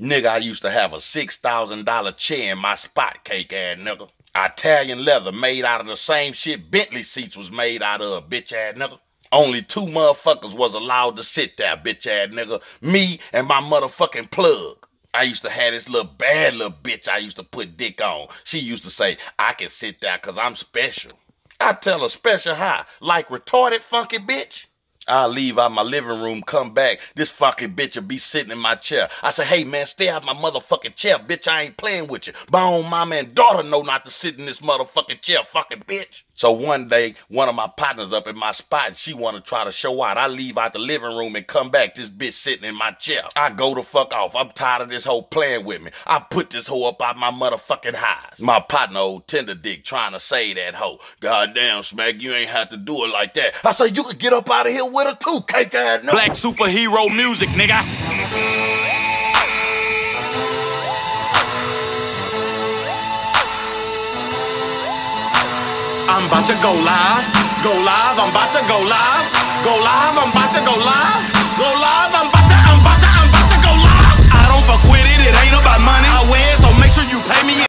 Nigga, I used to have a $6,000 chair in my spot, cake ass nigga. Italian leather made out of the same shit Bentley seats was made out of, bitch ass nigga. Only two motherfuckers was allowed to sit there, bitch ass nigga. Me and my motherfucking plug. I used to have this little bad little bitch I used to put dick on. She used to say, I can sit there cause I'm special. I tell her special how? Like retarded funky bitch? I'll leave out my living room, come back. This fucking bitch will be sitting in my chair. I say, hey man, stay out my motherfucking chair, bitch. I ain't playing with you. My own mama and daughter know not to sit in this motherfucking chair, fucking bitch. So one day, one of my partners up in my spot, she want to try to show out. I leave out the living room and come back. This bitch sitting in my chair. I go the fuck off. I'm tired of this hoe playing with me. I put this hoe up out my motherfucking highs. My partner, old tender dick, trying to say that hoe. Goddamn, Smack, you ain't have to do it like that. I say you could get up out of here with her too, cake ass. Black superhero music, nigga. I'm about to go live, go live, I'm about to go live, go live, I'm about to go live,